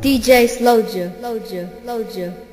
DJ Slowja, Slowja, Slowja.